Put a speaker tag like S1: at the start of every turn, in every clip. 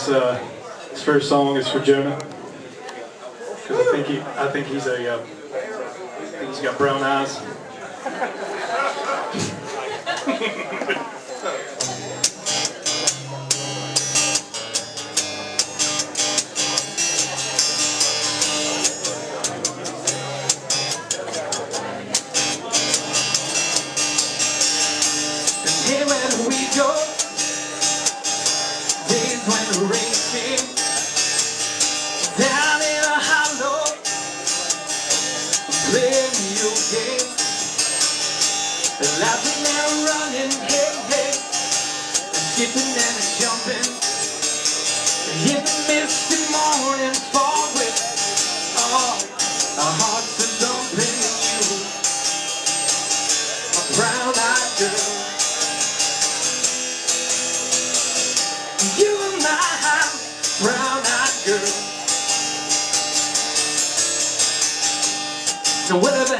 S1: this uh, this first song is for Jonah because I think he I think he's a uh, think he's got brown eyes.
S2: running, hey hey, and jumping, in the misty morning with our hearts are you, brown-eyed girl. You and my brown-eyed girl. Whatever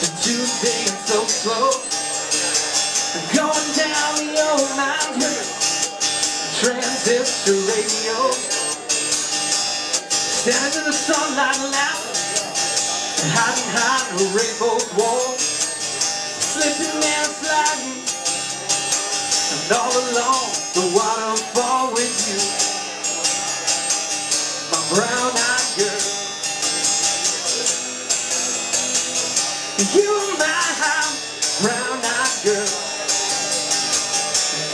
S2: to today and so slow? Going down the old mountain, transistor radio, standing in the sunlight laughing, hiding behind a rainbow's wall, slipping and sliding. And all along You my brown-eyed girl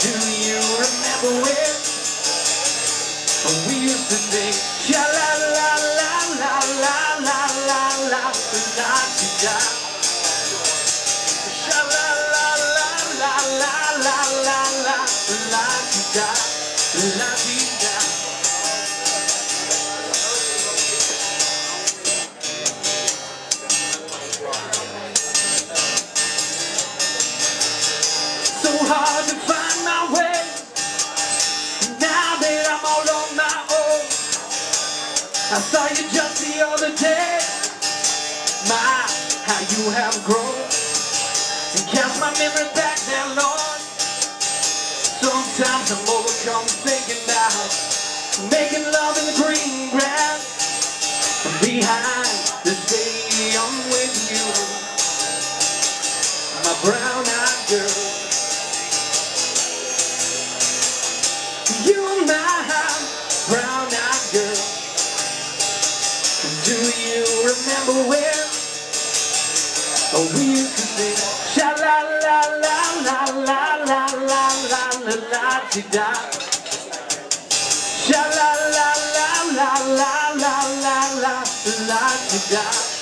S2: Do you remember when We used to Sha la la la la la la la la La ti da Sha la la la la la la la la La ti da La I saw you just the other day. My, how you have grown. And cast my memory back there, Lord. Sometimes I'm overcome thinking about Making love in the green grass. Behind the stadium with you. My brown-eyed girl remember when we to sing Sha la la la la la la la la la la ti da Sha la la la la la la la la la ti da